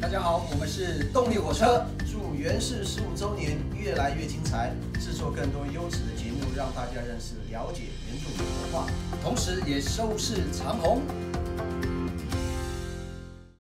大家好，我们是动力火车，祝原氏十五周年越来越精彩，制作更多优质的节目，让大家认识、了解原住民文化，同时也收视长虹。